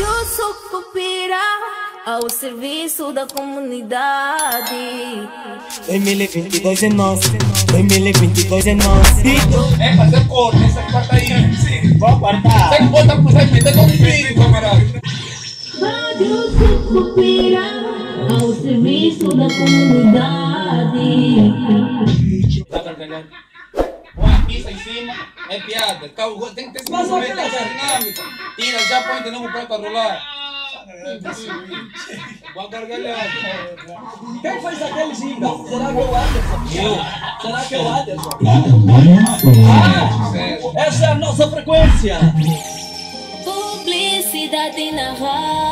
Rádio Sucupira, ao serviço da comunidade. 2022 é nosso, 2022 é nosso. É fazer cor, essa quarta aí. Sim. Vou guardar. Tem que botar pro Zé meter com filho, camarada. Rádio Sucupira, ao serviço da comunidade. Tá gargalhando. Põe isso em cima, é piada. Tem que ter esse movimento, essa dinâmica. Tira, já põe de novo para rolar. Boa gargalhada. Quem fez aquele ginga? Será que é o Anderson? Eu. Será que é o Anderson? Sério. Ah, essa é a nossa frequência. Publicidade na rádio.